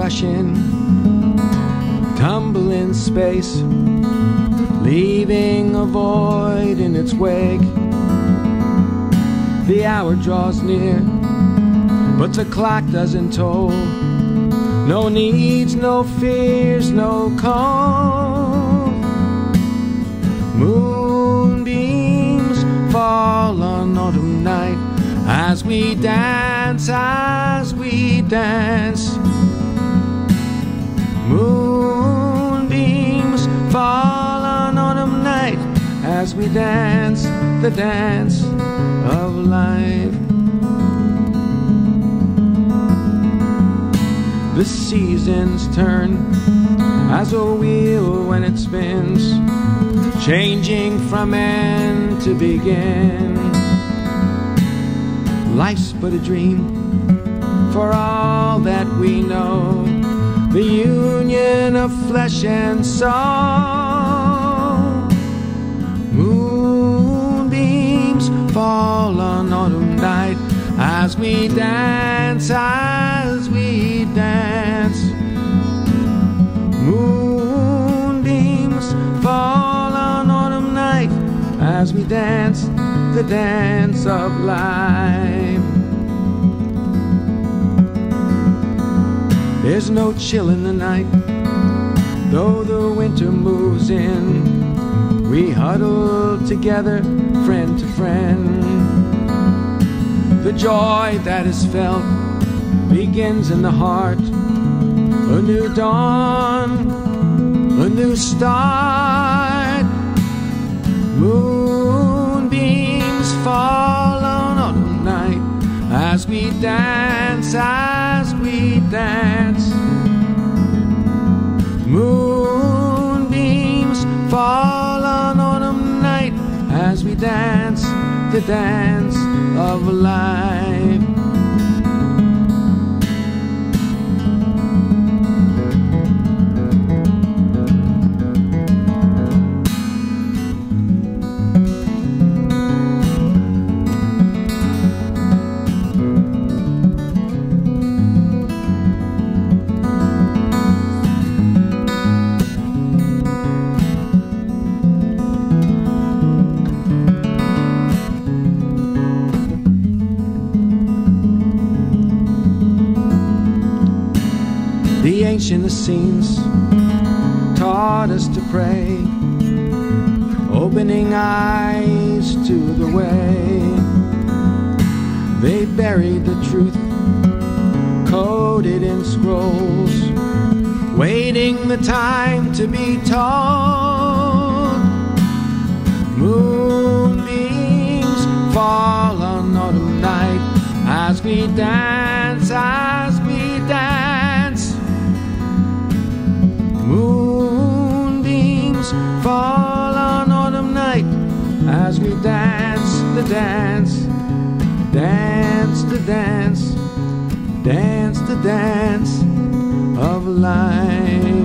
rushing, tumble in space, leaving a void in its wake. The hour draws near, but the clock doesn't toll. No needs, no fears, no call. Moonbeams fall on autumn night as we dance, as we dance. Moonbeams fall on autumn night as we dance the dance of life. The seasons turn as a wheel when it spins, changing from end to begin. Life's but a dream for all that we know. The union of flesh and soul. Moonbeams fall on autumn night as we dance, as we dance. Moonbeams fall on autumn night as we dance the dance of life. There's no chill in the night, though the winter moves in. We huddle together, friend to friend. The joy that is felt begins in the heart. A new dawn, a new start. Moonbeams fall on autumn night as we dance, as we dance. We dance the dance of life. In the scenes taught us to pray, opening eyes to the way. They buried the truth, coded in scrolls, waiting the time to be told. Moonbeams fall on autumn night as we dance, as we dance the dance, dance the dance, dance the dance of life.